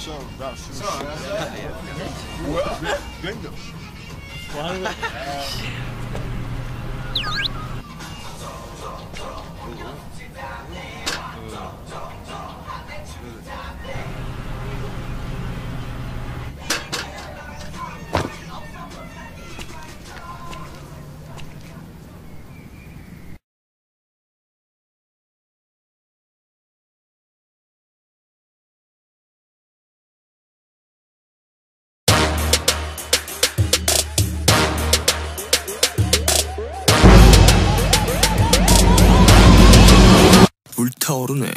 Sure, Well, bingo. Why. 香るね